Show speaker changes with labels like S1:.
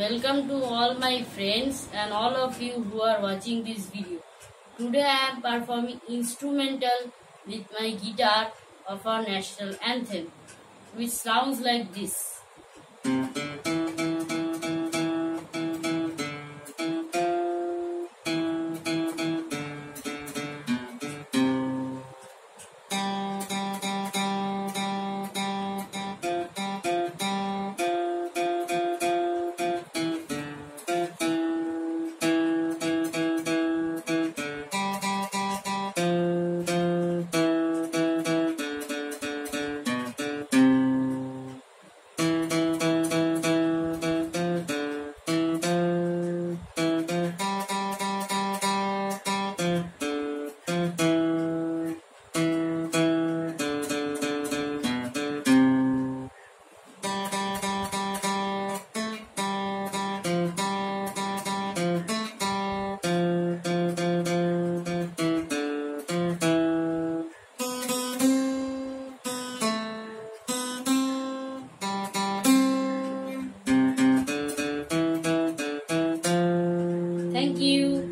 S1: Welcome to all my friends and all of you who are watching this video. Today I am performing instrumental with my guitar of our national anthem which sounds like this. Thank you.